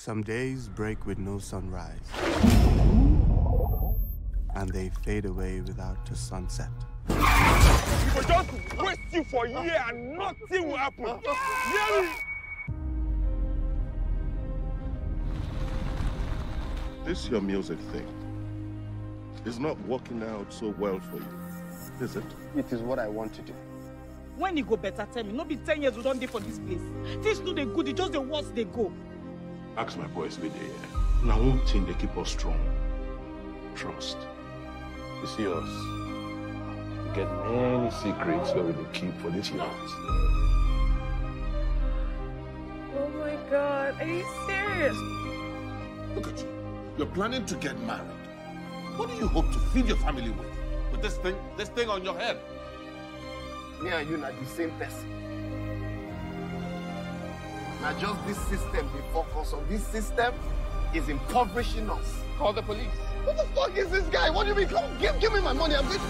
Some days break with no sunrise, and they fade away without a sunset. We will just waste you for a year and nothing will happen. Really? This your music thing is not working out so well for you, is it? It is what I want to do. when you go better tell me Not be ten years we don dey for this place things no dey good e just the worse they go. Ask my boys wey dey here. Na one thing they keep us strong. Trust. You see us, we get many secrets that we dey keep for this yard. Oh my god, are you serious? Look at you. You're planning to get married. What do you hope to feed your family with? With this thing, this thing on your head? Me and you not the same person. Now just this system they focus on. This system is impoverishing us. Call the police. What the fuck is this guy? What do you mean? Come give, give me my money. I'm going to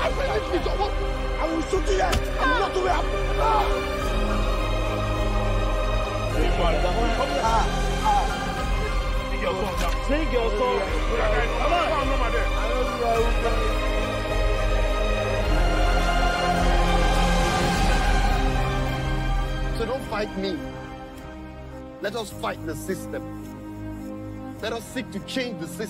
I'm ready to go. I will shoot you. I'm not doing Sing your song. Come on. So don't fight me. Let us fight the system. Let us seek to change the system.